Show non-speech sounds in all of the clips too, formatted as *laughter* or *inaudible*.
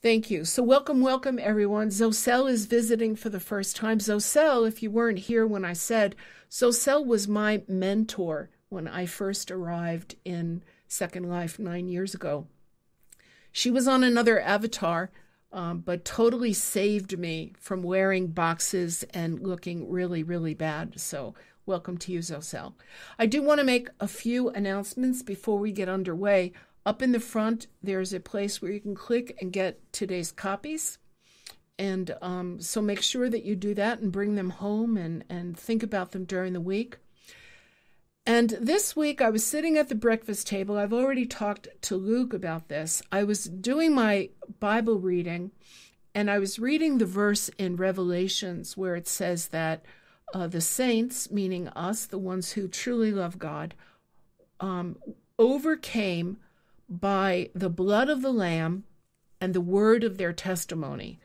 Thank you. So, welcome, welcome, everyone. Zosel is visiting for the first time. Zosel, if you weren't here when I said, Zosel was my mentor when I first arrived in Second Life nine years ago. She was on another avatar, um, but totally saved me from wearing boxes and looking really, really bad. So, welcome to you, Zosel. I do want to make a few announcements before we get underway. Up in the front, there's a place where you can click and get today's copies. And um, so make sure that you do that and bring them home and, and think about them during the week. And this week, I was sitting at the breakfast table. I've already talked to Luke about this. I was doing my Bible reading, and I was reading the verse in Revelations where it says that uh, the saints, meaning us, the ones who truly love God, um, overcame by the blood of the Lamb and the word of their testimony.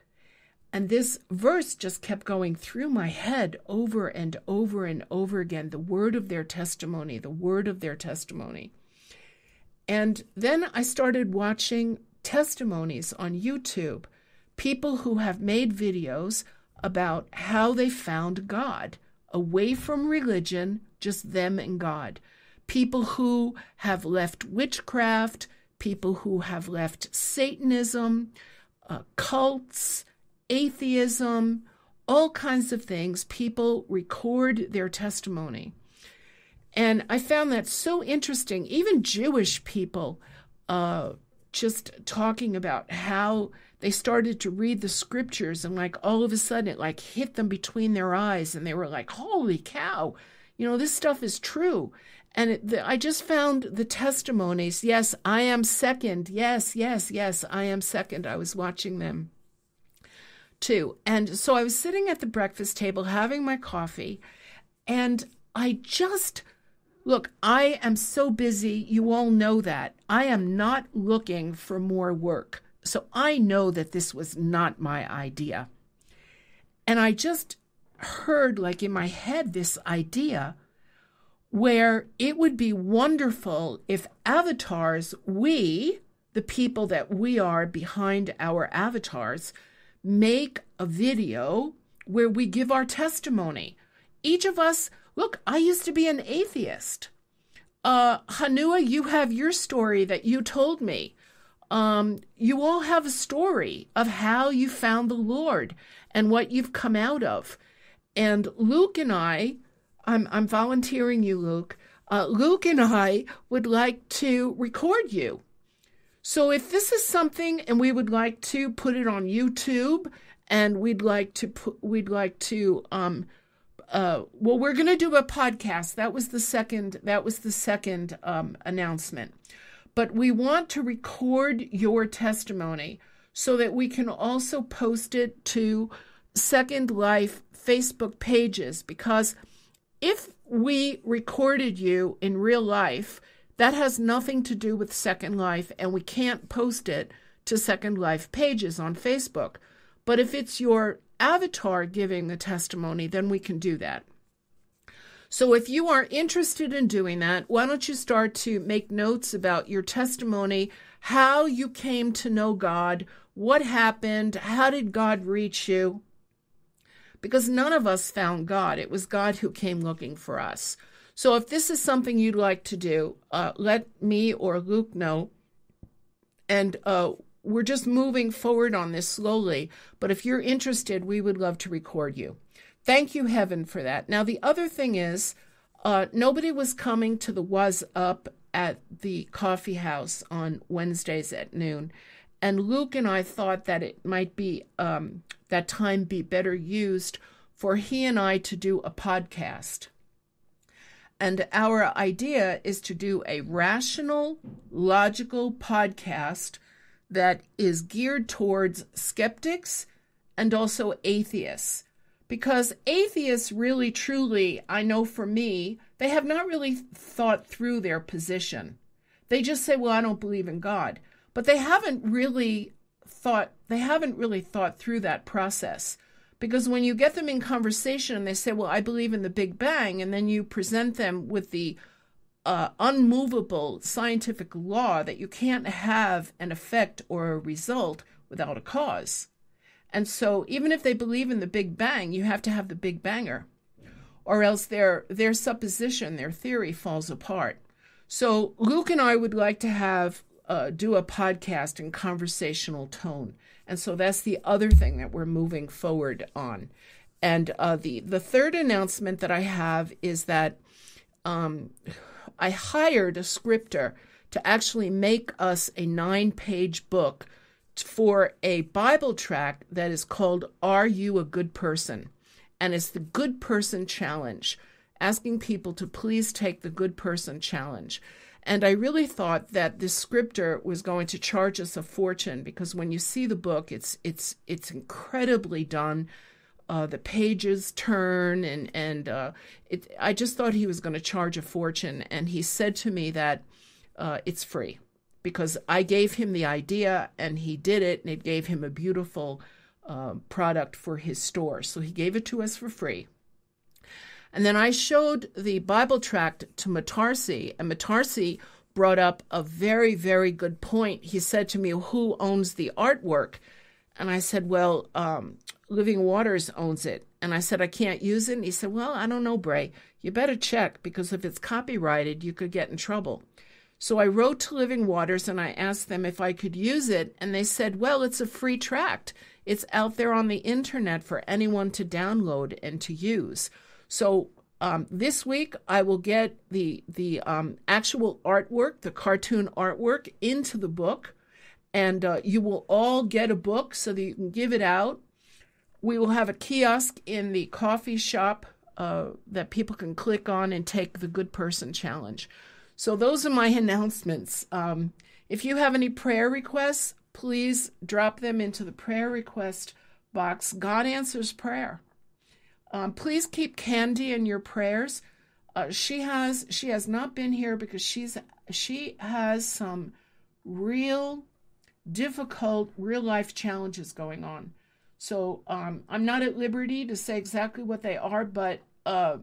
And this verse just kept going through my head over and over and over again the word of their testimony, the word of their testimony. And then I started watching testimonies on YouTube, people who have made videos about how they found God away from religion, just them and God. People who have left witchcraft, people who have left Satanism, uh, cults, atheism, all kinds of things. People record their testimony. And I found that so interesting. Even Jewish people uh, just talking about how they started to read the scriptures and like all of a sudden it like hit them between their eyes and they were like, holy cow, you know, this stuff is true. And it, the, I just found the testimonies. Yes, I am second. Yes, yes, yes, I am second. I was watching them too. And so I was sitting at the breakfast table having my coffee, and I just look, I am so busy. You all know that. I am not looking for more work. So I know that this was not my idea. And I just heard, like in my head, this idea where it would be wonderful if avatars, we, the people that we are behind our avatars, make a video where we give our testimony. Each of us, look, I used to be an atheist. Uh, Hanua, you have your story that you told me. Um, you all have a story of how you found the Lord and what you've come out of. And Luke and I, I'm I'm volunteering you, Luke. Uh, Luke and I would like to record you. So if this is something, and we would like to put it on YouTube, and we'd like to put, we'd like to, um, uh, well, we're going to do a podcast. That was the second. That was the second um, announcement. But we want to record your testimony so that we can also post it to Second Life Facebook pages because if we recorded you in real life, that has nothing to do with Second Life, and we can't post it to Second Life pages on Facebook. But if it's your avatar giving the testimony, then we can do that. So if you are interested in doing that, why don't you start to make notes about your testimony, how you came to know God, what happened, how did God reach you? Because none of us found God. It was God who came looking for us. So if this is something you'd like to do, uh, let me or Luke know. And uh, we're just moving forward on this slowly. But if you're interested, we would love to record you. Thank you, Heaven, for that. Now, the other thing is, uh, nobody was coming to the Was Up at the coffee house on Wednesdays at noon. And Luke and I thought that it might be um, that time be better used for he and I to do a podcast. And our idea is to do a rational, logical podcast that is geared towards skeptics and also atheists. Because atheists really, truly, I know for me, they have not really thought through their position. They just say, well, I don't believe in God but they haven't really thought they haven't really thought through that process because when you get them in conversation and they say well i believe in the big bang and then you present them with the uh, unmovable scientific law that you can't have an effect or a result without a cause. And so even if they believe in the Big Bang, you have to have the Big Banger, or else their their supposition, their theory falls apart. So Luke and I would like to have uh, do a podcast in conversational tone, and so that's the other thing that we're moving forward on. And uh, the the third announcement that I have is that um, I hired a scripter to actually make us a nine page book for a Bible track that is called Are You a Good Person? And it's the Good Person Challenge, asking people to please take the Good Person Challenge. And I really thought that this scripter was going to charge us a fortune because when you see the book, it's it's it's incredibly done. Uh, the pages turn and and uh, it, I just thought he was going to charge a fortune, and he said to me that uh, it's free because I gave him the idea and he did it, and it gave him a beautiful uh, product for his store. So he gave it to us for free. And then I showed the Bible tract to Matarsi, and Matarsi brought up a very, very good point. He said to me, Who owns the artwork? And I said, Well, um, Living Waters owns it. And I said, I can't use it. And he said, Well, I don't know, Bray. You better check because if it's copyrighted, you could get in trouble. So I wrote to Living Waters and I asked them if I could use it. And they said, well, it's a free tract. It's out there on the internet for anyone to download and to use. So um, this week I will get the the um, actual artwork, the cartoon artwork, into the book, and uh, you will all get a book so that you can give it out. We will have a kiosk in the coffee shop uh, that people can click on and take the Good Person Challenge. So those are my *laughs* announcements. Um, if you have any prayer requests, please drop them into the prayer request box. God answers prayer. Um, please keep Candy in your prayers. Uh, she has she has not been here because she's she has some real difficult real life challenges going on. So um, I'm not at liberty to say exactly what they are, but uh,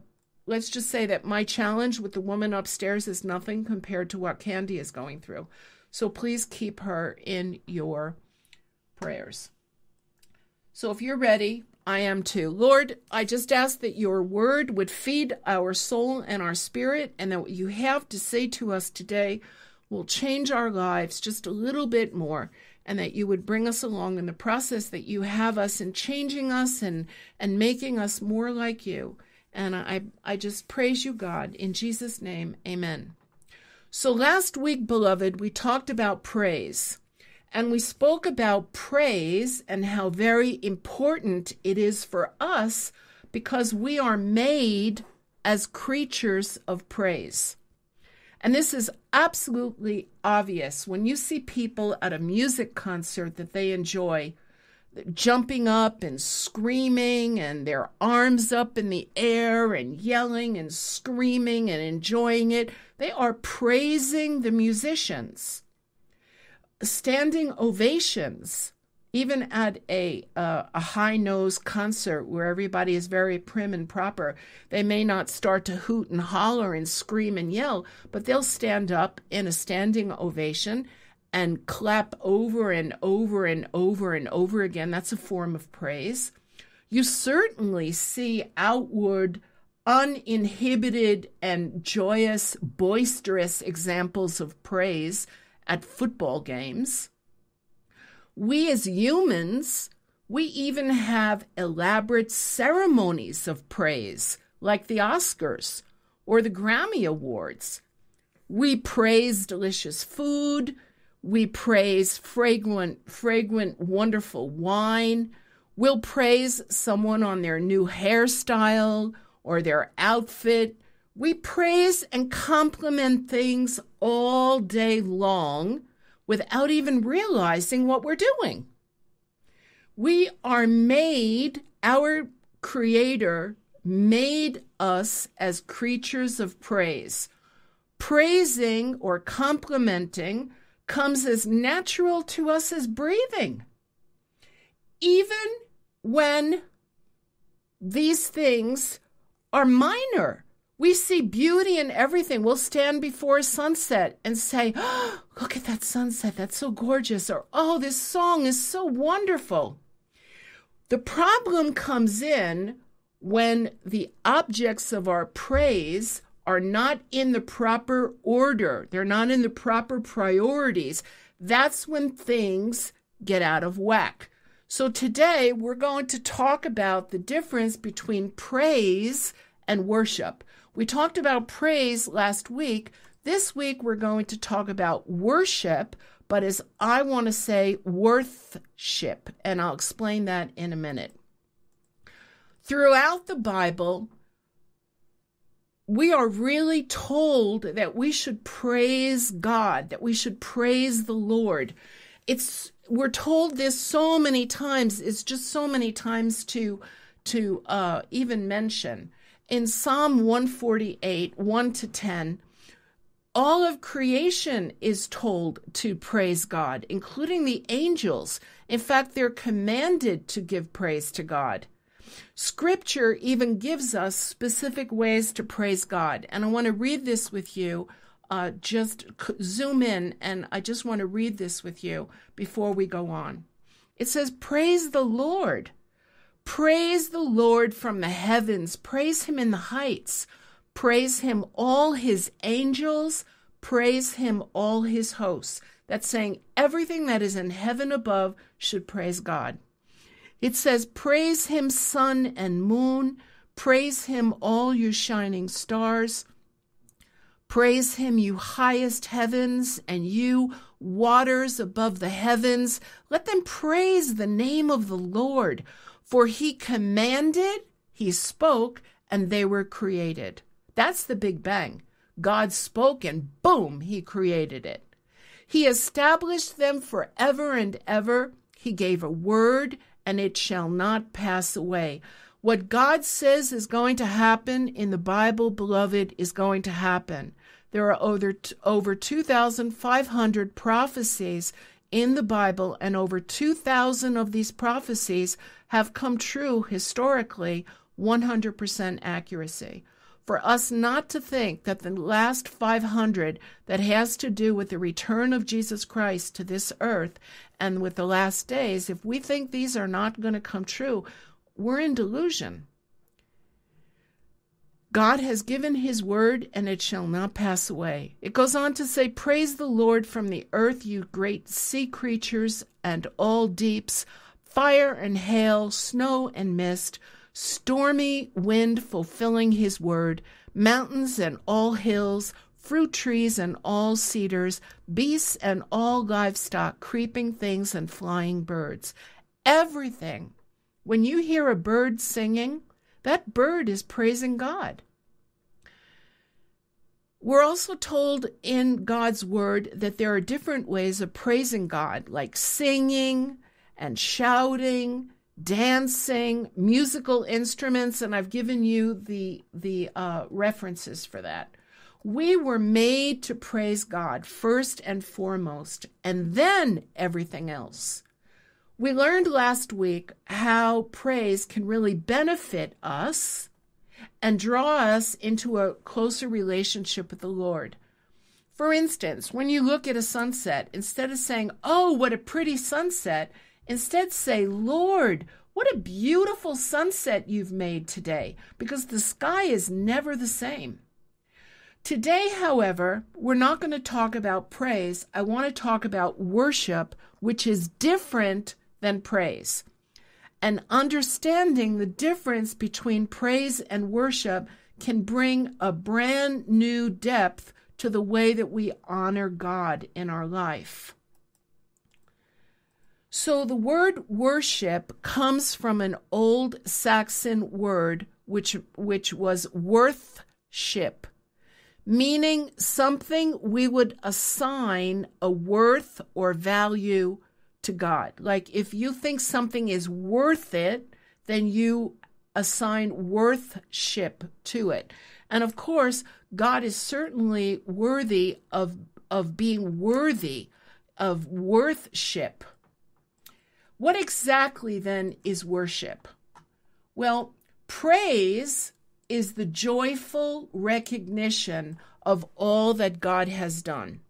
let's just say that my challenge with the woman upstairs is nothing compared to what Candy is going through. So please keep her in your prayers. So if you're ready, I am too. Lord, I just ask that your word would feed our soul and our spirit, and that what you have to say to us today will change our lives just a little bit more, and that you would bring us along in the process that you have us in changing us and, and making us more like you. And I, I just praise you, God. In Jesus' name, amen. So last week, beloved, we talked about praise. And we spoke about praise and how very important it is for us because we are made as creatures of praise. And this is absolutely obvious when you see people at a music concert that they enjoy jumping up and screaming and their arms up in the air and yelling and screaming and enjoying it. They are praising the musicians. Standing ovations, even at a uh, a high nose concert where everybody is very prim and proper, they may not start to hoot and holler and scream and yell, but they'll stand up in a standing ovation and clap over and over and over and over again. That's a form of praise. You certainly see outward, uninhibited, and joyous, boisterous examples of praise at football games. We as humans, we even have elaborate ceremonies of praise, like the Oscars or the Grammy Awards. We praise delicious food we praise fragrant, fragrant, wonderful wine. We'll praise someone on their new hairstyle or their outfit. We praise and compliment things all day long without even realizing what we're doing. We are made, our Creator made us as creatures of praise. Praising or complimenting comes as natural to us as breathing. Even when these things are minor, We see beauty in everything. We'll stand before a sunset and say, oh, *gasps* Look at that sunset. That's so gorgeous. Or, Oh, this song is so wonderful. The problem comes in when the objects of our praise are not in the proper order, they're not in the proper priorities. That's when things get out of whack. So, today we're going to talk about the difference between praise and worship. We talked about praise last week. This week, we're going to talk about worship, but as I want to say, worthship. And I'll explain that in a minute. Throughout the Bible, we are really told that we should praise God, that we should praise the Lord. It's we're told this so many times. It's just so many times to to uh, even mention in Psalm 148, 1 to 10, all of creation is told to praise God, including the angels. In fact, they're commanded to give praise to God. Scripture even gives us specific ways to praise God. And I want to read this with you. Uh, just zoom in, and I just want to read this with you before we go on. It says, Praise the Lord. Praise the Lord from the heavens. Praise him in the heights. Praise him, all his angels. Praise him, all his hosts. That's saying everything that is in heaven above should praise God. It says, Praise him, sun and moon. Praise him, all you shining stars. Praise him, you highest heavens, and you waters above the heavens. Let them praise the name of the Lord. For he commanded, he spoke, and they were created. That's the Big Bang. God spoke, and boom, he created it. He established them forever and ever. He gave a word, and it shall not pass away. What God says is going to happen in the Bible, beloved, is going to happen. There are over, over 2,500 prophecies in the Bible, and over 2,000 of these prophecies have come true historically 100% accuracy. For us not to think that the last 500 that has to do with the return of Jesus Christ to this earth and with the last days, if we think these are not going to come true, we're in delusion. God has given his word, and it shall not pass away. It goes on to say, Praise the Lord from the earth, you great sea creatures and all deeps, fire and hail, snow and mist, stormy wind fulfilling his word, mountains and all hills, fruit trees and all cedars, beasts and all livestock, creeping things and flying birds. Everything. When you hear a bird singing, that bird is praising God. We're also told in God's word that there are different ways of praising God, like singing and shouting, dancing, musical instruments, and I've given you the the uh, references for that. We were made to praise God first and foremost, and then everything else. We learned last week how praise can really benefit us and draw us into a closer relationship with the Lord. For instance, when you look at a sunset, instead of saying, Oh, what a pretty sunset, instead say, Lord, what a beautiful sunset you've made today, because the sky is never the same. Today, however, we're not going to talk about praise. I want to talk about worship, which is different than praise. And understanding the difference between praise and worship can bring a brand new depth to the way that we honor God in our life. So the word worship comes from an old Saxon word which which was worthship, meaning something we would assign a worth or value to God. Like if you think something is worth it, then you assign worthship to it. And of course, God is certainly worthy of of being worthy of worthship. What exactly then is worship? Well, praise is the joyful recognition of all that God has done.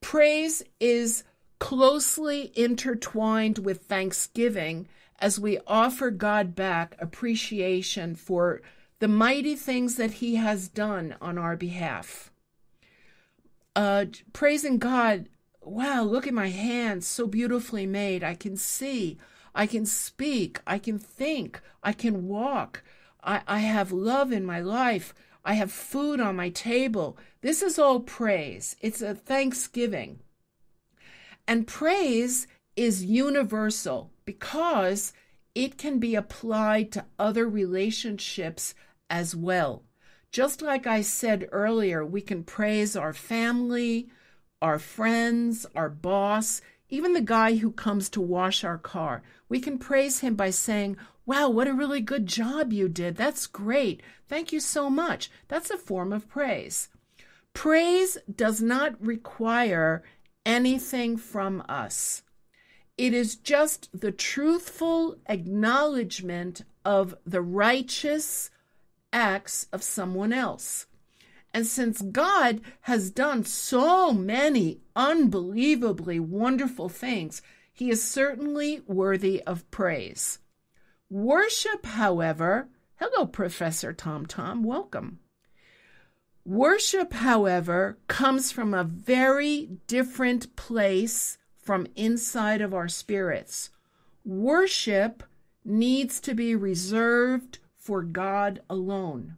Praise is closely intertwined with thanksgiving as we offer God back appreciation for the mighty things that He has done on our behalf. Uh, praising God, wow, look at my hands, so beautifully made. I can see, I can speak, I can think, I can walk. I, I have love in my life. I have food on my table. This is all praise. It's a thanksgiving. And praise is universal because it can be applied to other relationships as well. Just like I said earlier, we can praise our family, our friends, our boss, even the guy who comes to wash our car. We can praise him by saying, Wow, what a really good job you did. That's great. Thank you so much. That's a form of praise. Praise does not require anything from us. It is just the truthful acknowledgement of the righteous acts of someone else. And since God has done so many unbelievably wonderful things, he is certainly worthy of praise. Worship, however, hello, Professor Tom Tom, welcome. Worship, however, comes from a very different place from inside of our spirits. Worship needs to be reserved for God alone.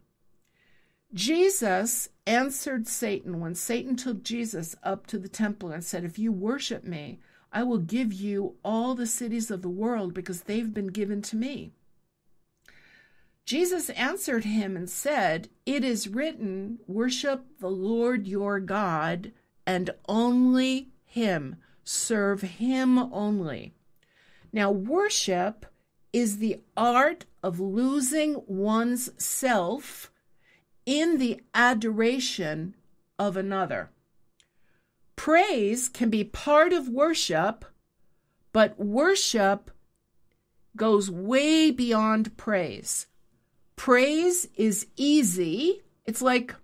Jesus answered Satan when Satan took Jesus up to the temple and said, If you worship me, I will give you all the cities of the world because they've been given to me. Jesus answered him and said, It is written, Worship the Lord your God, and only him. Serve him only. Now, worship is the art of losing one's self in the adoration of another. Praise can be part of worship, but worship goes way beyond praise. Praise is easy. It's like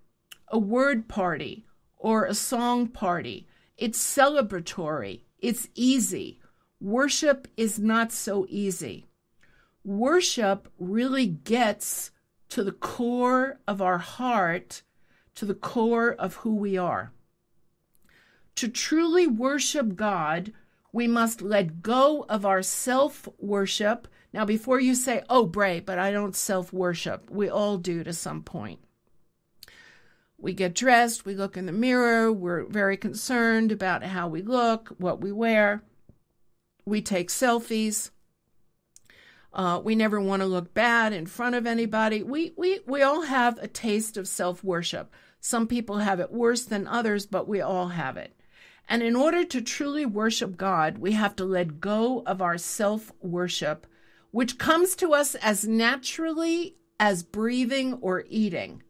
a word party or a song party. It's celebratory. It's easy. Worship is not so easy. Worship really gets to the core of our heart, to the core of who we are. To truly worship God, we must let go of our self worship now, before you say, oh, Bray, but I don't self worship, we all do to some point. We get dressed, we look in the mirror, we're very concerned about how we look, what we wear. We take selfies. Uh, we never want to look bad in front of anybody. We, we, we all have a taste of self worship. Some people have it worse than others, but we all have it. And in order to truly worship God, we have to let go of our self worship which comes to us as naturally as breathing or eating.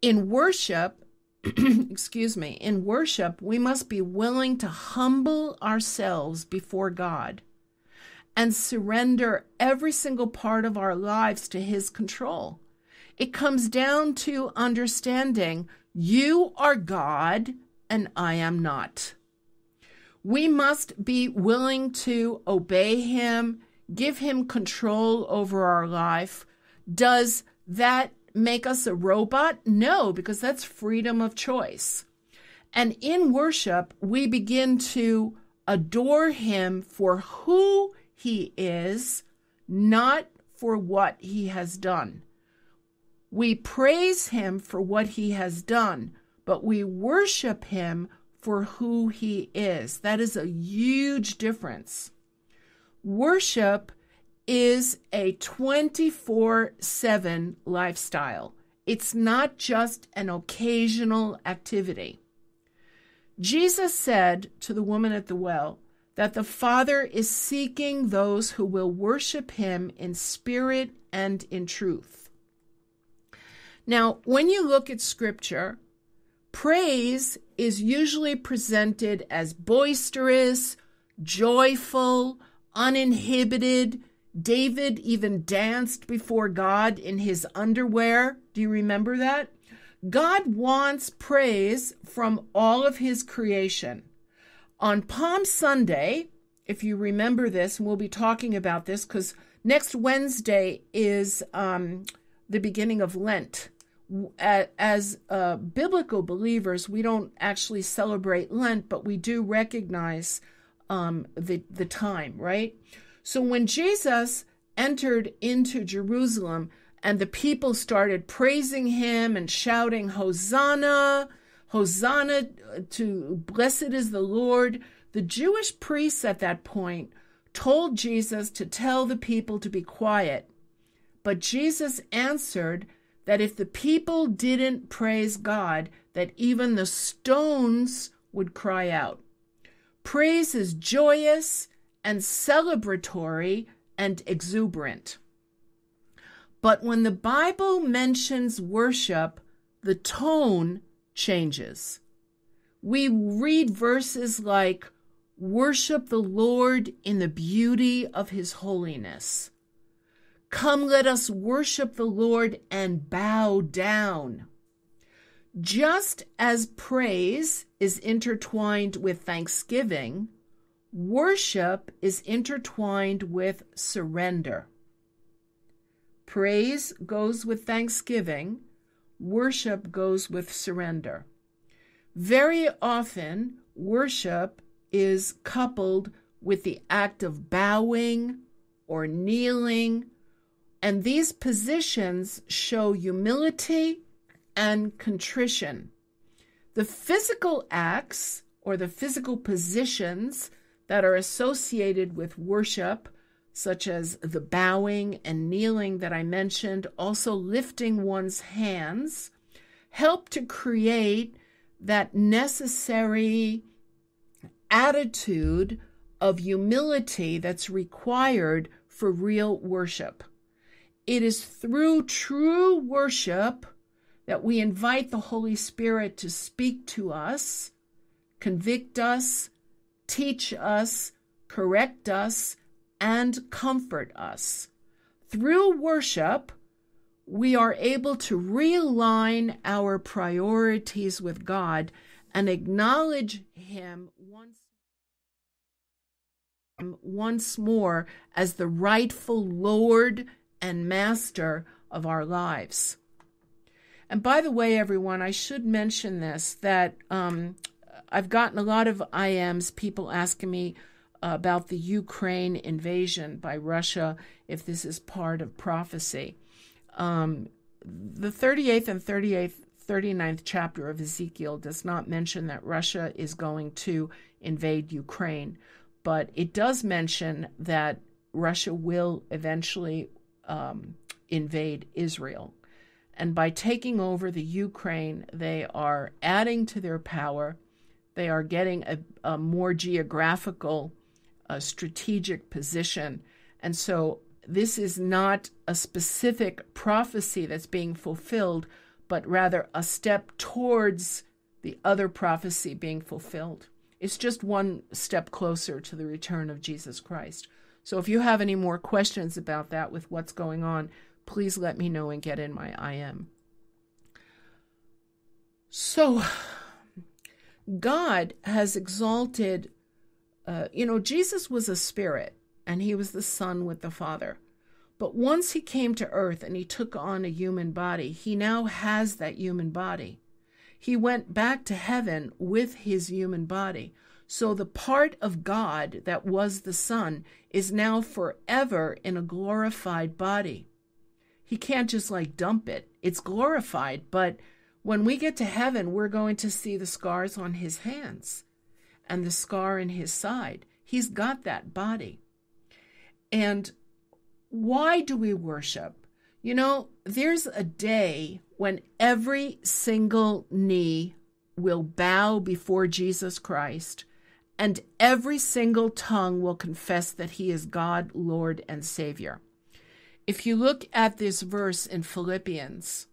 In worship, *clears throat* excuse me, in worship, we must be willing to humble ourselves before God and surrender every single part of our lives to His control. It comes down to understanding you are God and I am not. We must be willing to obey Him give him control over our life, does that make us a robot? No, because that's freedom of choice. And in worship, we begin to adore him for who he is, not for what he has done. We praise him for what he has done, but we worship him for who he is. That is a huge difference. Worship is a 24 7 lifestyle. It's not just an occasional activity. Jesus said to the woman at the well that the Father is seeking those who will worship him in spirit and in truth. Now, when you look at scripture, praise is usually presented as boisterous, joyful, uninhibited, David even danced before God in his underwear. Do you remember that? God wants praise from all of his creation. On Palm Sunday, if you remember this, and we'll be talking about this because next Wednesday is um, the beginning of Lent. As uh, biblical believers, we don't actually celebrate Lent, but we do recognize um, the the time, right? So when Jesus entered into Jerusalem and the people started praising him and shouting, Hosanna, Hosanna uh, to blessed is the Lord, the Jewish priests at that point told Jesus to tell the people to be quiet. But Jesus answered that if the people didn't praise God, that even the stones would cry out. Praise is joyous and celebratory and exuberant. But when the Bible mentions worship, the tone changes. We read verses like, Worship the Lord in the beauty of his holiness. Come, let us worship the Lord and bow down. Just as praise is intertwined with thanksgiving, worship is intertwined with surrender. Praise goes with thanksgiving, worship goes with surrender. Very often, worship is coupled with the act of bowing or kneeling, and these positions show humility and contrition. The physical acts or the physical positions that are associated with worship, such as the bowing and kneeling that I mentioned, also lifting one's hands, help to create that necessary attitude of humility that's required for real worship. It is through true worship that we invite the Holy Spirit to speak to us, convict us, teach us, correct us, and comfort us. Through worship, we are able to realign our priorities with God and acknowledge Him once, once more as the rightful Lord and Master of our lives. And by the way, everyone, I should mention this that um, I've gotten a lot of IMs, people asking me about the Ukraine invasion by Russia, if this is part of prophecy. Um, the 38th and 38th, 39th chapter of Ezekiel does not mention that Russia is going to invade Ukraine, but it does mention that Russia will eventually um, invade Israel. And by taking over the Ukraine, they are adding to their power. They are getting a, a more geographical, uh, strategic position. And so this is not a specific prophecy that's being fulfilled, but rather a step towards the other prophecy being fulfilled. It's just one step closer to the return of Jesus Christ. So if you have any more questions about that with what's going on, please let me know and get in my IM. So, God has exalted, uh, you know, Jesus was a spirit and he was the Son with the Father. But once he came to earth and he took on a human body, he now has that human body. He went back to heaven with his human body. So the part of God that was the Son is now forever in a glorified body. He can't just like dump it. It's glorified, but when we get to heaven, we're going to see the scars on his hands and the scar in his side. He's got that body. And why do we worship? You know, there's a day when every single knee will bow before Jesus Christ and every single tongue will confess that he is God, Lord, and Savior. If you look at this verse in Philippians,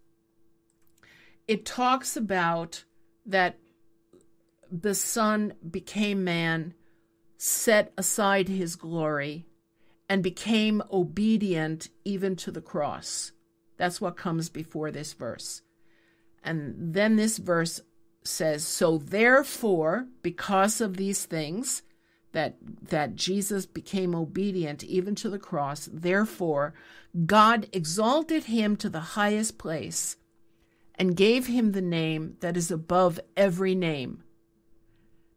it talks about that the Son became man, set aside his glory, and became obedient even to the cross. That's what comes before this verse. And then this verse says, So therefore, because of these things, that that Jesus became obedient even to the cross, therefore God exalted him to the highest place and gave him the name that is above every name.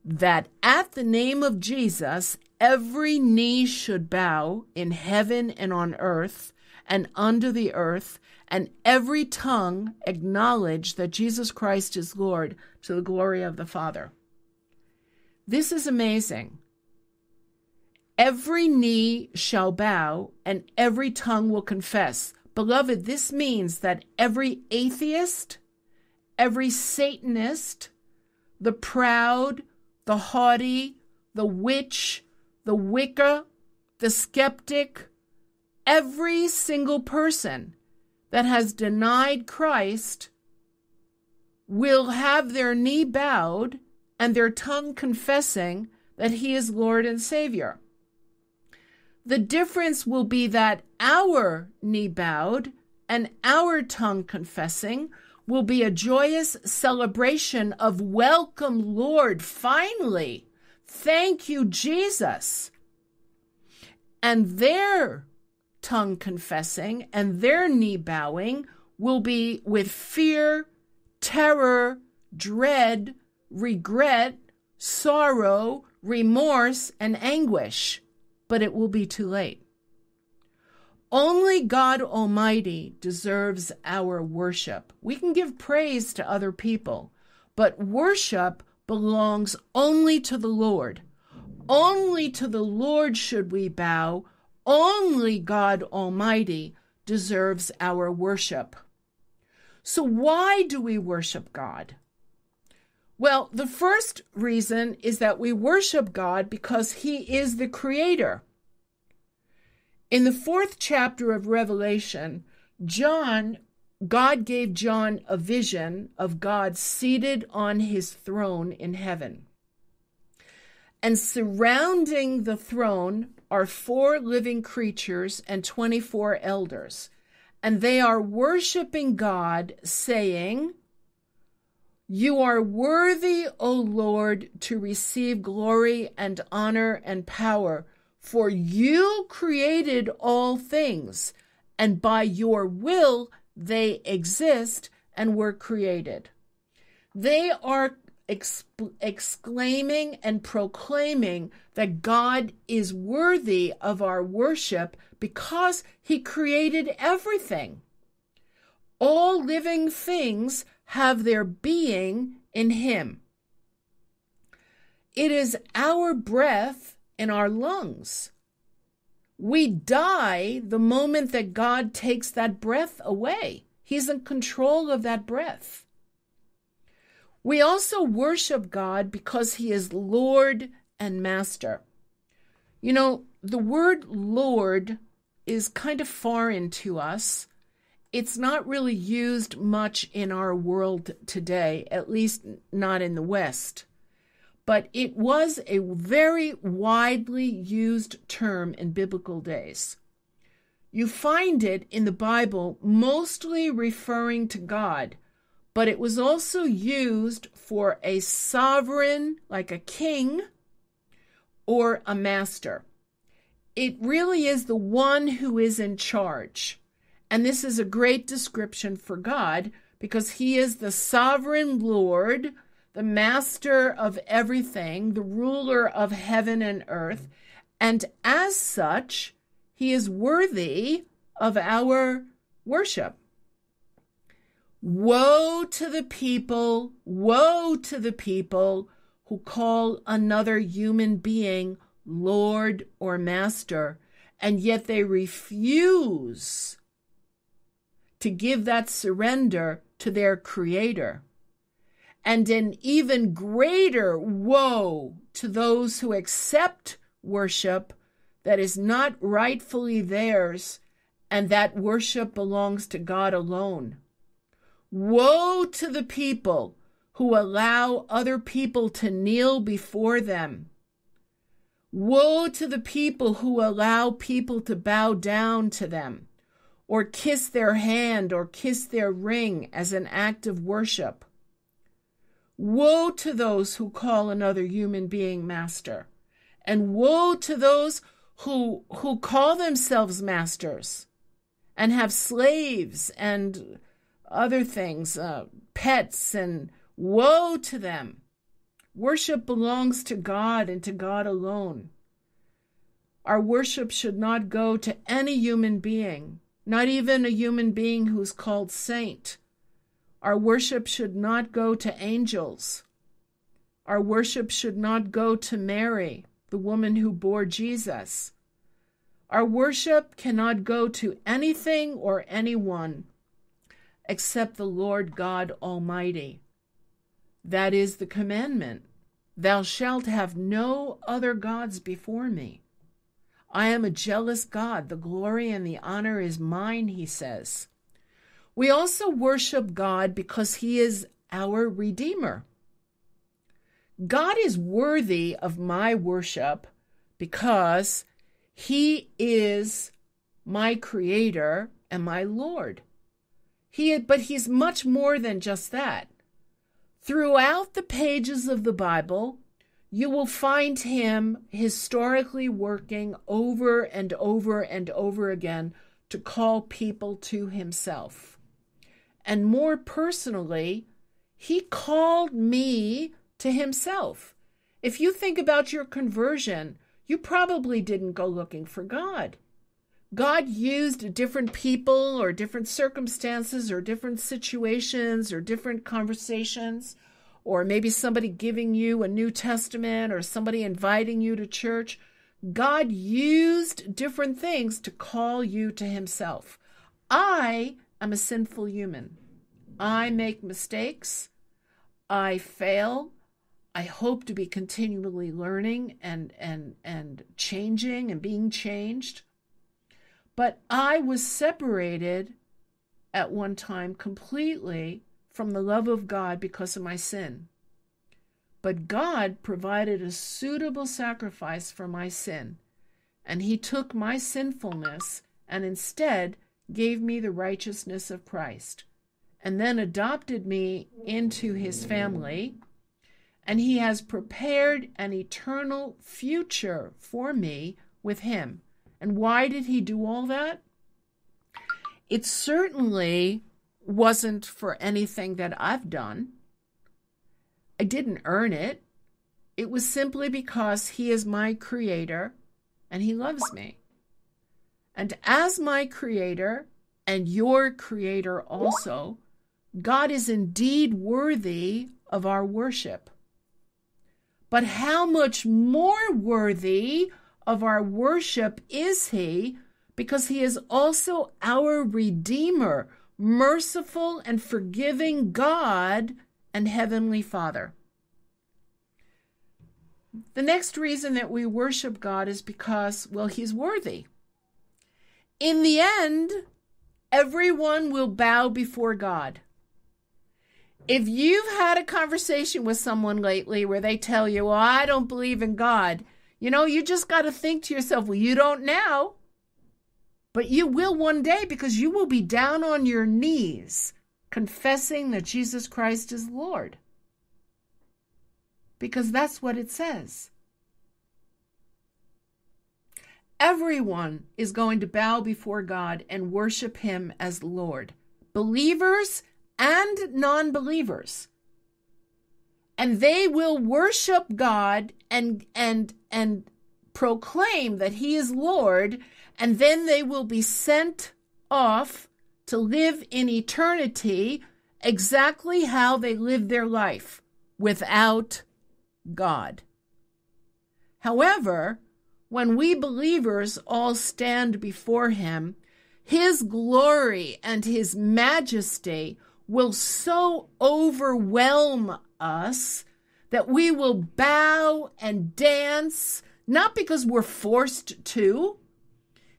That at the name of Jesus every knee should bow in heaven and on earth and under the earth, and every tongue acknowledge that Jesus Christ is Lord to the glory of the Father. This is amazing. Every knee shall bow and every tongue will confess. Beloved, this means that every atheist, every Satanist, the proud, the haughty, the witch, the Wicca, the skeptic, every single person that has denied Christ will have their knee bowed and their tongue confessing that he is Lord and Savior. The difference will be that our knee bowed and our tongue confessing will be a joyous celebration of welcome, Lord, finally. Thank you, Jesus. And their tongue confessing and their knee bowing will be with fear, terror, dread, regret, sorrow, remorse, and anguish but it will be too late. Only God Almighty deserves our worship. We can give praise to other people, but worship belongs only to the Lord. Only to the Lord should we bow. Only God Almighty deserves our worship. So, why do we worship God? Well, the first reason is that we worship God because He is the Creator. In the fourth chapter of Revelation, John, God gave John a vision of God seated on his throne in heaven. And surrounding the throne are four living creatures and 24 elders. And they are worshiping God, saying, you are worthy, O Lord, to receive glory and honor and power, for you created all things, and by your will they exist and were created. They are exc- exclaiming and proclaiming that God is worthy of our worship because he created everything. All living things have their being in Him. It is our breath in our lungs. We die the moment that God takes that breath away. He's in control of that breath. We also worship God because He is Lord and Master. You know, the word Lord is kind of foreign to us it's not really used much in our world today, at least not in the West. But it was a very widely used term in biblical days. You find it in the Bible mostly referring to God, but it was also used for a sovereign, like a king, or a master. It really is the one who is in charge. And this is a great description for God because he is the sovereign Lord, the master of everything, the ruler of heaven and earth. And as such, he is worthy of our worship. Woe to the people, woe to the people who call another human being Lord or Master, and yet they refuse to give that surrender to their Creator. And an even greater woe to those who accept worship that is not rightfully theirs and that worship belongs to God alone. Woe to the people who allow other people to kneel before them. Woe to the people who allow people to bow down to them, or kiss their hand or kiss their ring as an act of worship. Woe to those who call another human being master, and woe to those who, who call themselves masters and have slaves and other things, uh, pets, and woe to them. Worship belongs to God and to God alone. Our worship should not go to any human being, not even a human being who's called saint. Our worship should not go to angels. Our worship should not go to Mary, the woman who bore Jesus. Our worship cannot go to anything or anyone except the Lord God Almighty. That is the commandment Thou shalt have no other gods before me. I am a jealous God. The glory and the honor is mine, he says. We also worship God because he is our Redeemer. God is worthy of my worship because he is my creator and my Lord. He, but he's much more than just that. Throughout the pages of the Bible, you will find him historically working over and over and over again to call people to himself. And more personally, he called me to himself. If you think about your conversion, you probably didn't go looking for God. God used different people or different circumstances or different situations or different conversations, or maybe somebody giving you a New Testament or somebody inviting you to church. God used different things to call you to Himself. I am a sinful human. I make mistakes. I fail. I hope to be continually learning and and and changing and being changed. But I was separated at one time completely from the love of God because of my sin. But God provided a suitable sacrifice for my sin, and He took my sinfulness and instead gave me the righteousness of Christ, and then adopted me into His family. And He has prepared an eternal future for me with Him. And why did he do all that? It certainly wasn't for anything that I've done. I didn't earn it. It was simply because he is my creator and he loves me. And as my creator and your creator also, God is indeed worthy of our worship. But how much more worthy of our worship is He because He is also our Redeemer, merciful and forgiving God and Heavenly Father. The next reason that we worship God is because, well, He's worthy. In the end, everyone will bow before God. If you've had a conversation with someone lately where they tell you, well, I don't believe in God, you know, you just got to think to yourself, well, you don't now, but you will one day because you will be down on your knees confessing that Jesus Christ is Lord. Because that's what it says. Everyone is going to bow before God and worship Him as Lord, believers and non believers and they will worship God and and and proclaim that he is Lord and then they will be sent off to live in eternity exactly how they lived their life without God. However, when we believers all stand before him, his glory and his majesty will so overwhelm us that we will bow and dance, not because we're forced to,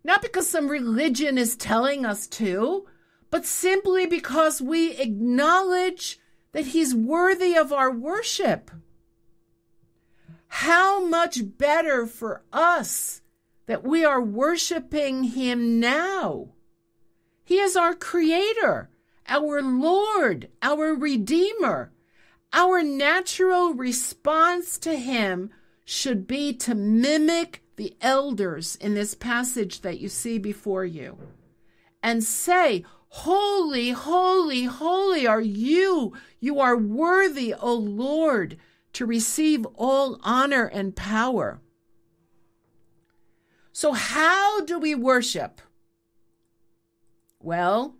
not because some religion is telling us to, but simply because we acknowledge that He's worthy of our worship. How much better for us that we are worshiping Him now. He is our Creator, our Lord, our Redeemer. Our natural response to Him should be to mimic the elders in this passage that you see before you and say, Holy, holy, holy are you. You are worthy, O Lord, to receive all honor and power. So, how do we worship? Well,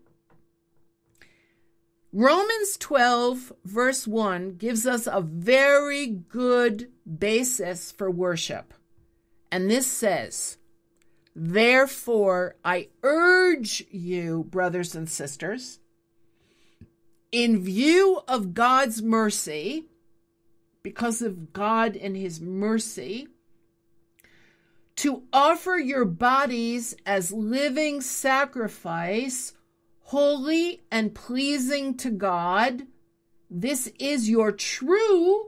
Romans 12, verse 1, gives us a very good basis for worship. And this says, Therefore, I urge you, brothers and sisters, in view of God's mercy, because of God and His mercy, to offer your bodies as living sacrifice, holy and pleasing to God. This is your true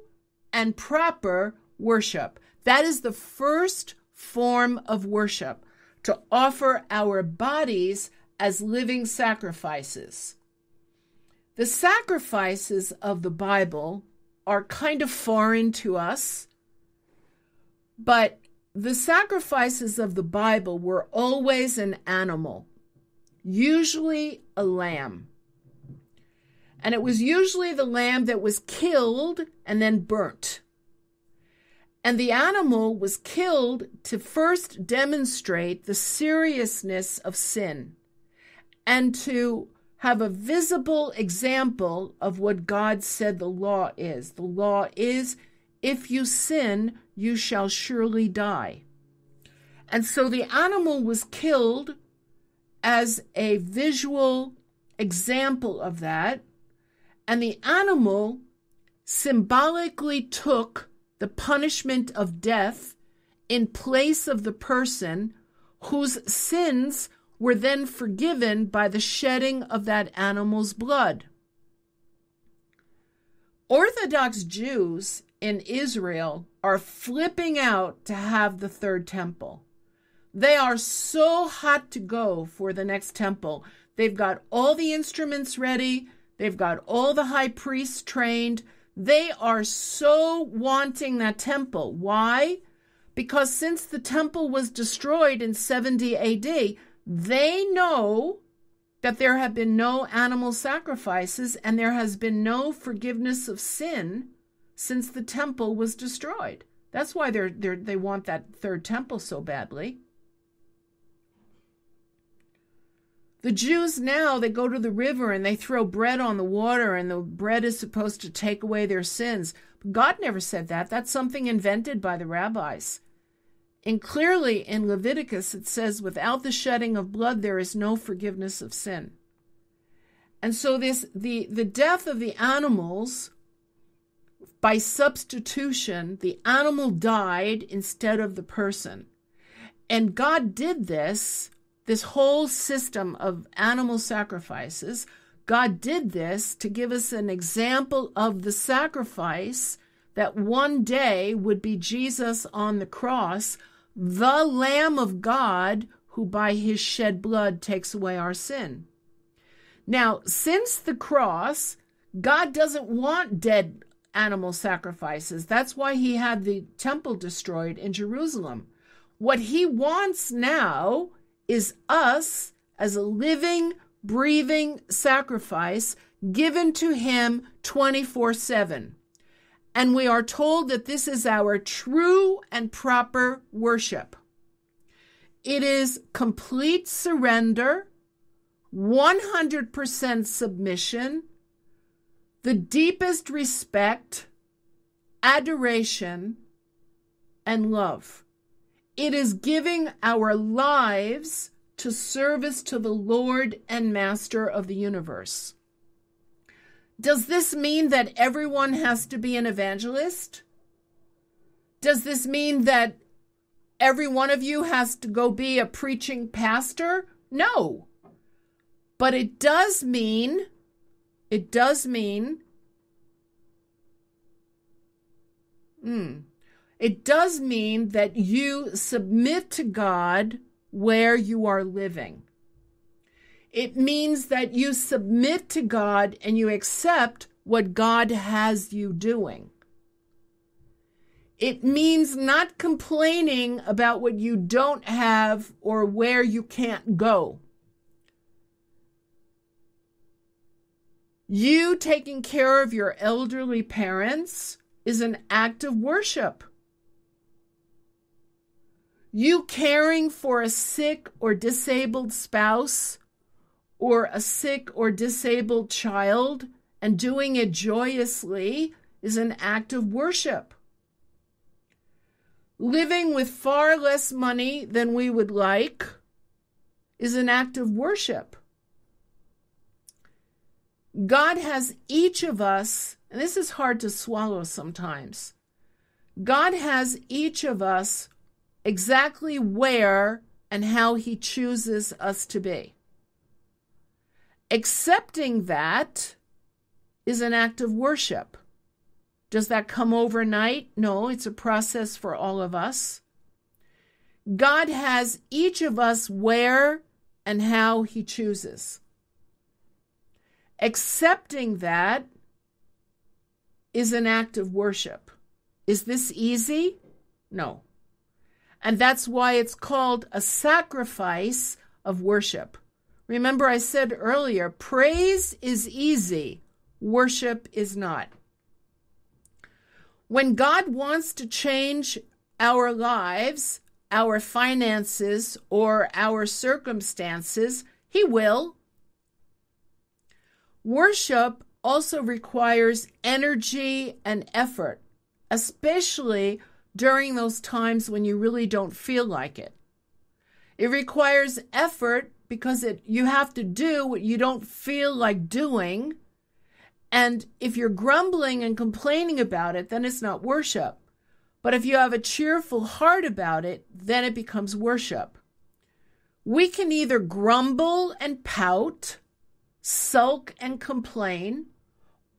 and proper worship. That is the first form of worship to offer our bodies as living sacrifices. The sacrifices of the Bible are kind of foreign to us, but the sacrifices of the Bible were always an animal, usually a lamb. And it was usually the lamb that was killed and then burnt. And the animal was killed to first demonstrate the seriousness of sin and to have a visible example of what God said the law is. The law is if you sin, you shall surely die. And so the animal was killed as a visual example of that. And the animal symbolically took the punishment of death in place of the person whose sins were then forgiven by the shedding of that animal's blood. Orthodox Jews in Israel are flipping out to have the third temple. They are so hot to go for the next temple. They've got all the instruments ready, they've got all the high priests trained. They are so wanting that temple. Why? Because since the temple was destroyed in 70 AD, they know that there have been no animal sacrifices and there has been no forgiveness of sin since the temple was destroyed. That's why they're, they're, they want that third temple so badly. The Jews now, they go to the river and they throw bread on the water, and the bread is supposed to take away their sins. But God never said that. That's something invented by the rabbis. And clearly in Leviticus, it says, without the shedding of blood, there is no forgiveness of sin. And so this the, the death of the animals by substitution, the animal died instead of the person. And God did this this whole system of animal sacrifices, God did this to give us an example of the sacrifice that one day would be Jesus on the cross, the Lamb of God who by his shed blood takes away our sin. Now, since the cross, God doesn't want dead animal sacrifices. That's why he had the temple destroyed in Jerusalem. What he wants now is us as a living, breathing sacrifice given to Him 24 7. And we are told that this is our true and proper worship. It is complete surrender, 100% submission, the deepest respect, adoration, and love. It is giving our lives to service to the Lord and Master of the universe. Does this mean that everyone has to be an evangelist? Does this mean that every one of you has to go be a preaching pastor? No. But it does mean, it does mean, hmm, It does mean that you submit to God where you are living. It means that you submit to God and you accept what God has you doing. It means not complaining about what you don't have or where you can't go. You taking care of your elderly parents is an act of worship. You caring for a sick or disabled spouse or a sick or disabled child and doing it joyously is an act of worship. Living with far less money than we would like is an act of worship. God has each of us, and this is hard to swallow sometimes. God has each of us exactly where and how He chooses us to be. Accepting that is an act of worship. Does that come overnight? No, it's a process for all of us. God has each of us where and how He chooses. Accepting that is an act of worship. Is this easy? No. And that's why it's called a sacrifice of worship. Remember, I said earlier, praise is easy, worship is not. When God wants to change our lives, our finances, or our circumstances, He will. Worship also requires energy and effort, especially during those times when you really don't feel like it. It requires effort because it you have to do what you don't feel like doing. And if you're grumbling and complaining about it, then it's not worship. But if you have a cheerful heart about it, then it becomes worship. We can either grumble and pout, sulk and complain,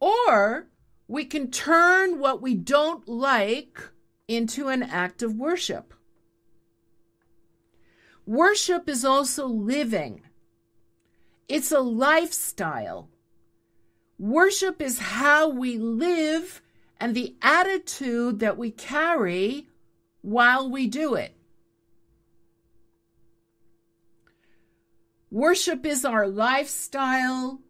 or we can turn what we don't like into an act of worship. Worship is also living, it's a lifestyle. Worship is how we live and the attitude that we carry while we do it. Worship is our lifestyle.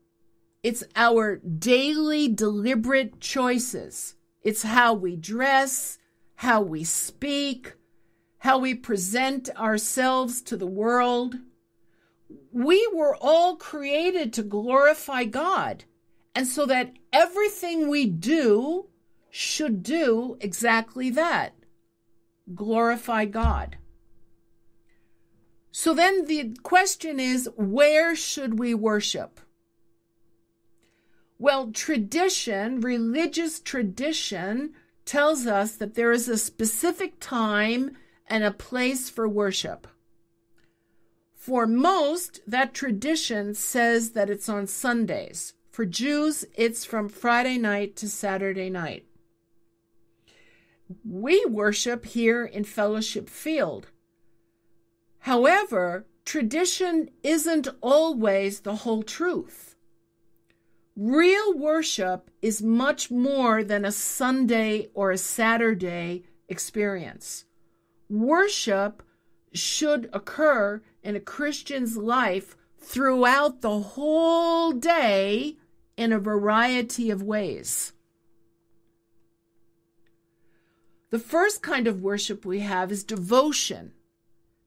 It's our daily deliberate choices. It's how we dress, how we speak, how we present ourselves to the world. We were all created to glorify God, and so that everything we do should do exactly that glorify God. So then the question is where should we worship? Well, tradition, religious tradition, tells us that there is a specific time and a place for worship. For most, that tradition says that it's on Sundays. For Jews, it's from Friday night to Saturday night. We worship here in Fellowship Field. However, tradition isn't always the whole truth. Real worship is much more than a Sunday or a Saturday experience. Worship should occur in a Christian's life throughout the whole day in a variety of ways. The first kind of worship we have is devotion.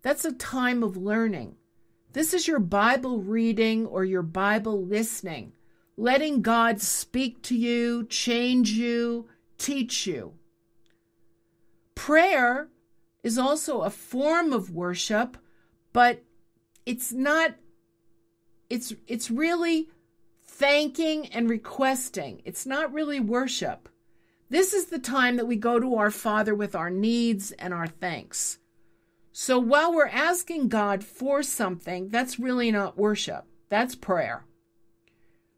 That's a time of learning. This is your Bible reading or your Bible listening letting God speak to you, change you, teach you. Prayer is also a form of worship, but it's not it's it's really thanking and requesting. It's not really worship. This is the time that we go to our Father with our needs and our thanks. So while we're asking God for something, that's really not worship. That's prayer.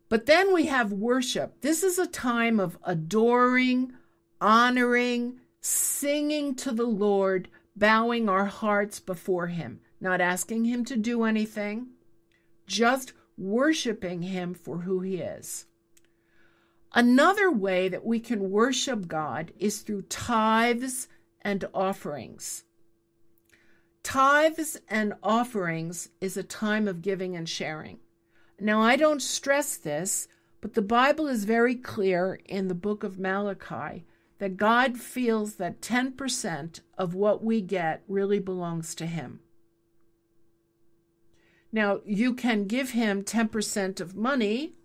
But then we have worship. This is a time of adoring, honoring, singing to the Lord, bowing our hearts before Him, not asking Him to do anything, just worshiping Him for who He is. Another way that we can worship God is through tithes and offerings. Tithes and offerings is a time of giving and sharing. Now, I don't stress this, but the Bible is very clear in the book of Malachi that God feels that 10% of what we get really belongs to Him. Now, you can give Him 10% of money.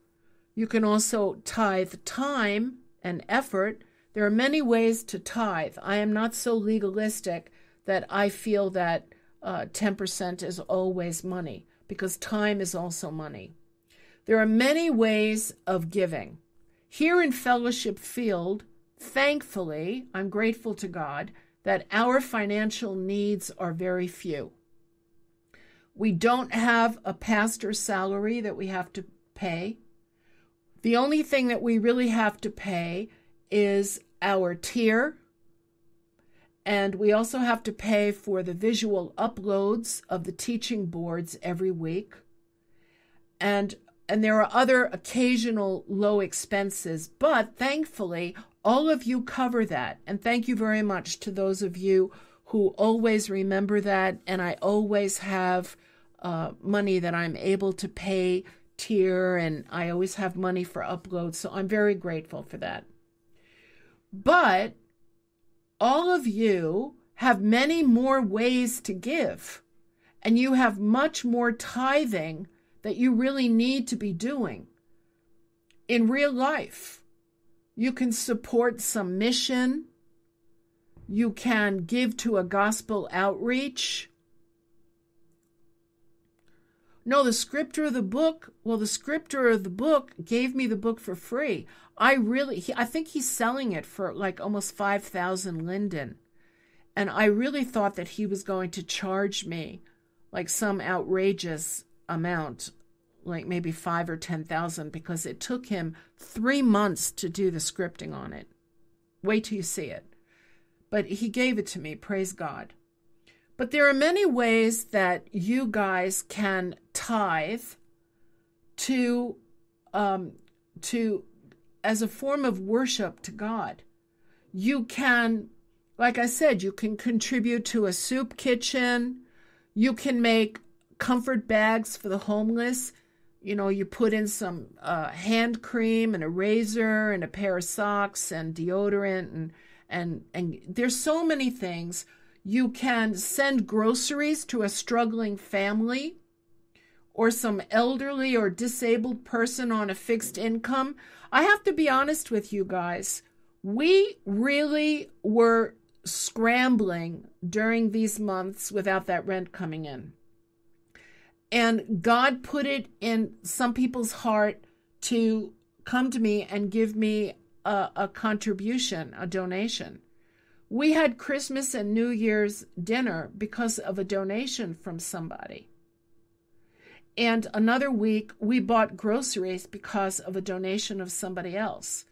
You can also tithe time and effort. There are many ways to tithe. I am not so legalistic that I feel that uh, 10% is always money because time is also money. There are many ways of giving. Here in Fellowship Field, thankfully, I'm grateful to God that our financial needs are very few. We don't have a pastor's salary that we have to pay. The only thing that we really have to pay is our tier. And we also have to pay for the visual uploads of the teaching boards every week. And and there are other occasional low expenses, but thankfully, all of you cover that. And thank you very much to those of you who always remember that. And I always have uh, money that I'm able to pay tier, and I always have money for uploads. So I'm very grateful for that. But all of you have many more ways to give, and you have much more tithing that you really need to be doing in real life. You can support some mission. You can give to a gospel outreach. No, the scripter of the book, well, the scripter of the book gave me the book for free. I really, he, I think he's selling it for like almost 5,000 linden. And I really thought that he was going to charge me like some outrageous amount, like maybe five or 10,000, because it took him three months to do the scripting on it. Wait till you see it. But he gave it to me, praise God. But there are many ways that you guys can tithe to, um, to, as a form of worship to God. You can, like I said, you can contribute to a soup kitchen. You can make comfort bags for the homeless. You know, you put in some uh, hand cream and a razor and a pair of socks and deodorant and and and there's so many things. You can send groceries to a struggling family or some elderly or disabled person on a fixed income. I have to be honest with you guys. We really were scrambling during these months without that rent coming in. And God put it in some people's heart to come to me and give me a, a contribution, a donation. We had Christmas and New Year's dinner because of a donation from somebody. And another week, we bought groceries because of a donation of somebody else.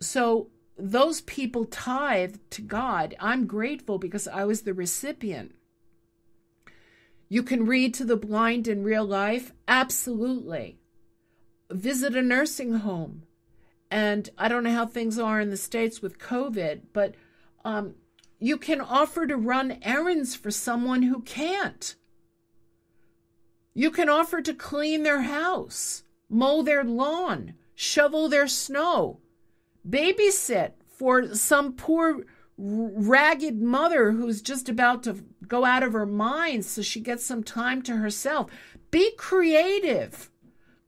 So those people tithe to God. I'm grateful because I was the recipient. You can read to the blind in real life? Absolutely. Visit a nursing home. And I don't know how things are in the States with COVID, but um, you can offer to run errands for someone who can't. You can offer to clean their house, mow their lawn, shovel their snow, babysit for some poor ragged mother who's just about to go out of her mind so she gets some time to herself. Be creative.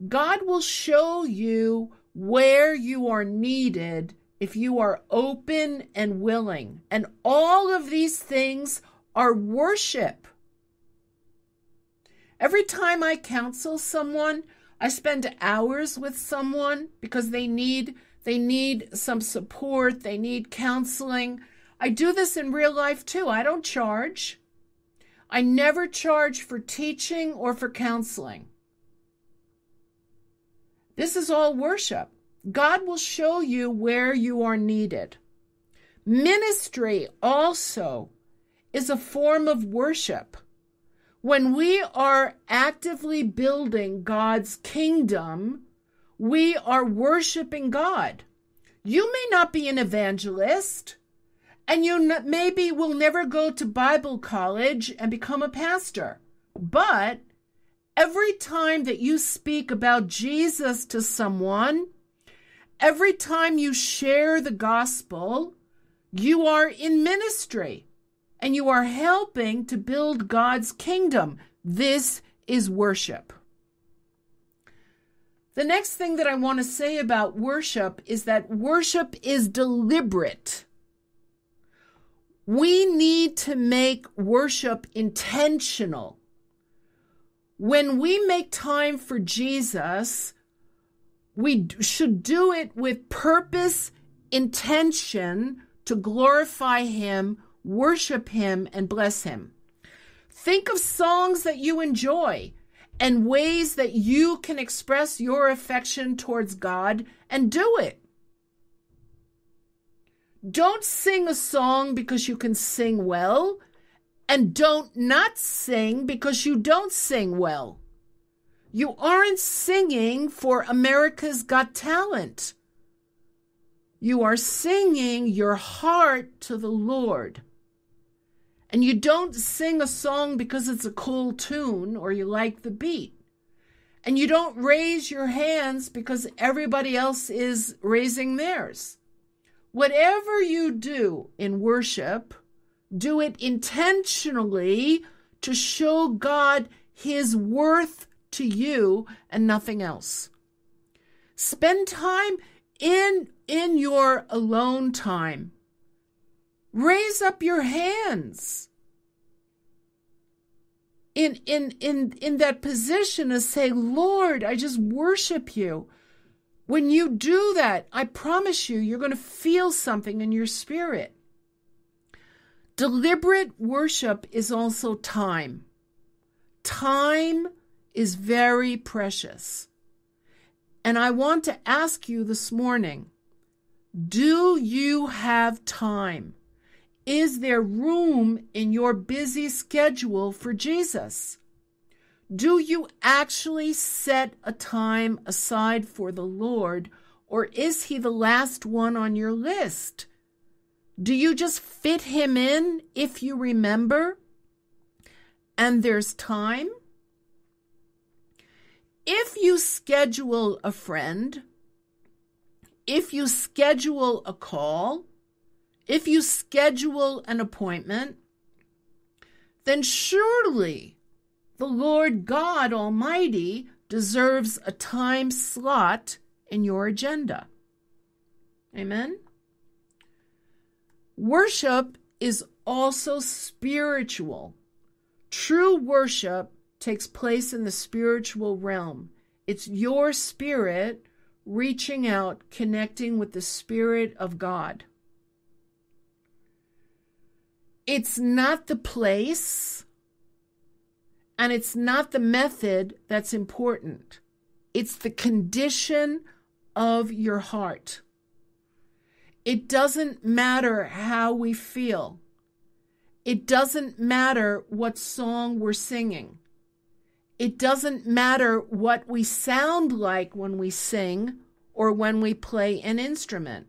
God will show you where you are needed if you are open and willing. And all of these things are worship. Every time I counsel someone, I spend hours with someone because they need they need some support, they need counseling. I do this in real life too. I don't charge. I never charge for teaching or for counseling. This is all worship. God will show you where you are needed. Ministry also is a form of worship. When we are actively building God's kingdom, we are worshiping God. You may not be an evangelist, and you maybe will never go to Bible college and become a pastor, but every time that you speak about Jesus to someone, every time you share the gospel, you are in ministry and you are helping to build God's kingdom. This is worship. The next thing that I want to say about worship is that worship is deliberate. We need to make worship intentional. When we make time for Jesus, we should do it with purpose, intention to glorify Him, worship Him, and bless Him. Think of songs that you enjoy and ways that you can express your affection towards God and do it. Don't sing a song because you can sing well, and don't not sing because you don't sing well. You aren't singing for America's Got Talent. You are singing your heart to the Lord. And you don't sing a song because it's a cool tune or you like the beat. And you don't raise your hands because everybody else is raising theirs. Whatever you do in worship, do it intentionally to show God his worth to you and nothing else. Spend time in in your alone time Raise up your hands in in in in that position to say, "Lord, I just worship you." When you do that, I promise you, you're going to feel something in your spirit. Deliberate worship is also time. Time is very precious. And I want to ask you this morning do you have time? Is there room in your busy schedule for Jesus? Do you actually set a time aside for the Lord, or is he the last one on your list? Do you just fit him in if you remember and there's time? If you schedule a friend, if you schedule a call, if you schedule an appointment, then surely the Lord God Almighty deserves a time slot in your agenda. Amen? Worship is also spiritual. True worship takes place in the spiritual realm. It's your spirit reaching out, connecting with the Spirit of God. It's not the place and it's not the method that's important. It's the condition of your heart. It doesn't matter how we feel. It doesn't matter what song we're singing. It doesn't matter what we sound like when we sing or when we play an instrument.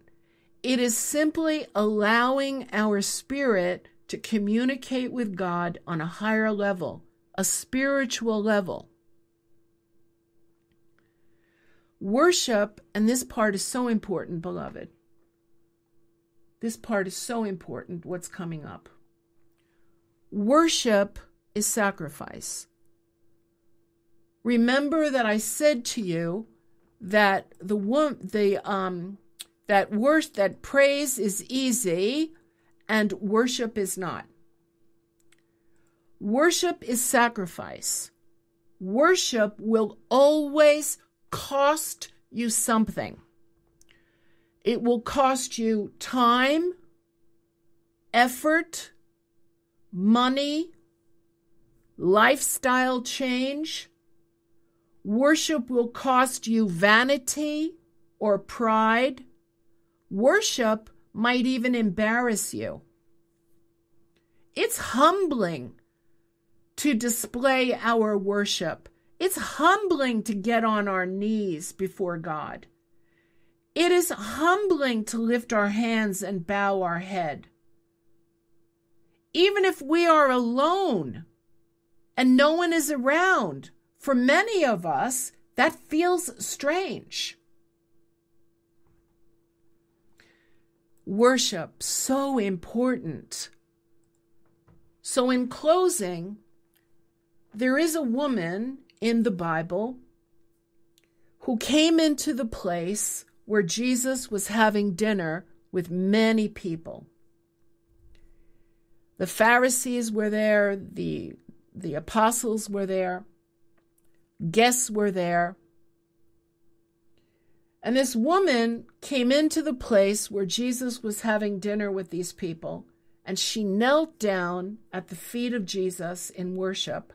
It is simply allowing our spirit to communicate with God on a higher level, a spiritual level. Worship, and this part is so important, beloved. This part is so important, what's coming up. Worship is sacrifice. Remember that I said to you that the the um that worst that praise is easy and worship is not. Worship is sacrifice. Worship will always cost you something. It will cost you time, effort, money, lifestyle change. Worship will cost you vanity or pride. Worship might even embarrass you. It's humbling to display our worship. It's humbling to get on our knees before God. It is humbling to lift our hands and bow our head. Even if we are alone and no one is around, for many of us, that feels strange. Worship, so important. So, in closing, there is a woman in the Bible who came into the place where Jesus was having dinner with many people. The Pharisees were there, the, the apostles were there, guests were there. And this woman came into the place where Jesus was having dinner with these people, and she knelt down at the feet of Jesus in worship,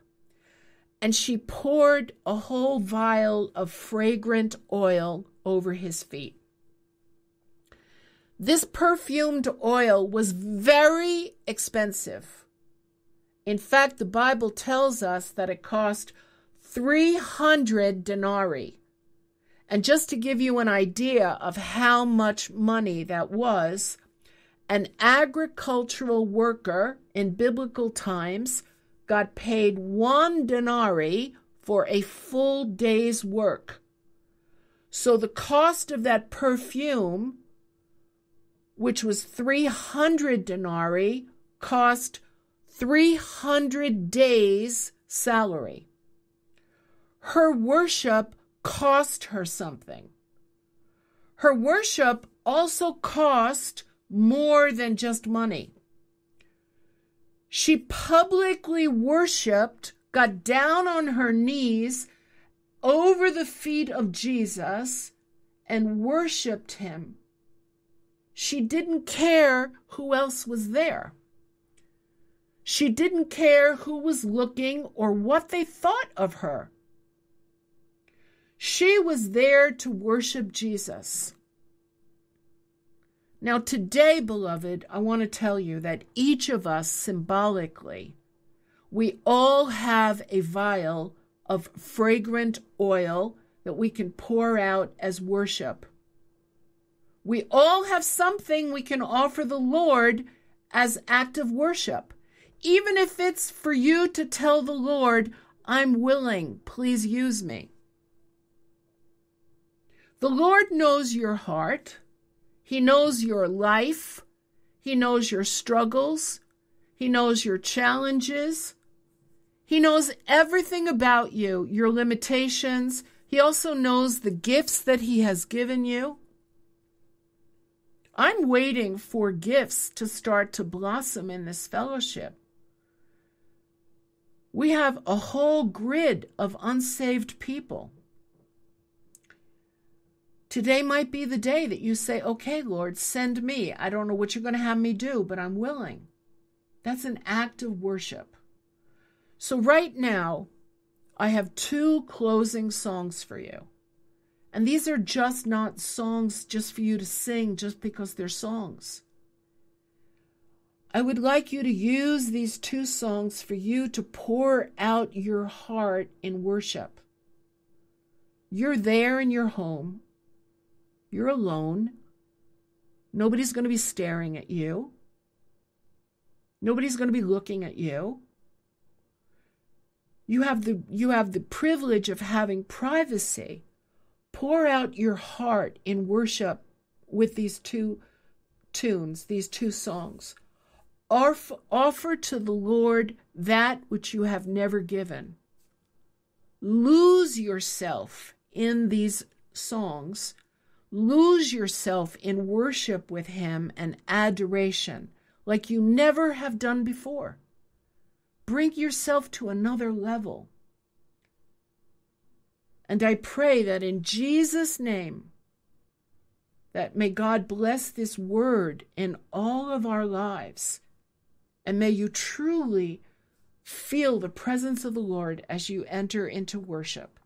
and she poured a whole vial of fragrant oil over his feet. This perfumed oil was very expensive. In fact, the Bible tells us that it cost 300 denarii. And just to give you an idea of how much money that was, an agricultural worker in biblical times got paid one denarii for a full day's work. So the cost of that perfume, which was 300 denarii, cost 300 days' salary her worship cost her something. Her worship also cost more than just money. She publicly worshiped, got down on her knees over the feet of Jesus, and worshiped him. She didn't care who else was there. She didn't care who was looking or what they thought of her. She was there to worship Jesus. Now, today, beloved, I want to tell you that each of us symbolically, we all have a vial of fragrant oil that we can pour out as worship. We all have something we can offer the Lord as act of worship. Even if it's for you to tell the Lord, I'm willing, please use me. The Lord knows your heart. He knows your life. He knows your struggles. He knows your challenges. He knows everything about you, your limitations. He also knows the gifts that He has given you. I'm waiting for gifts to start to blossom in this fellowship. We have a whole grid of unsaved people. Today might be the day that you say, Okay, Lord, send me. I don't know what you're going to have me do, but I'm willing. That's an act of worship. So, right now, I have two closing songs for you. And these are just not songs just for you to sing just because they're songs. I would like you to use these two songs for you to pour out your heart in worship. You're there in your home. You're alone. Nobody's going to be staring at you. Nobody's going to be looking at you. You have the you have the privilege of having privacy. Pour out your heart in worship with these two tunes, these two songs. Offer, offer to the Lord that which you have never given. Lose yourself in these songs Lose yourself in worship with Him and adoration like you never have done before. Bring yourself to another level. And I pray that in Jesus' name, that may God bless this word in all of our lives. And may you truly feel the presence of the Lord as you enter into worship.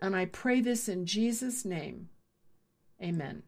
And I pray this in Jesus' name. Amen.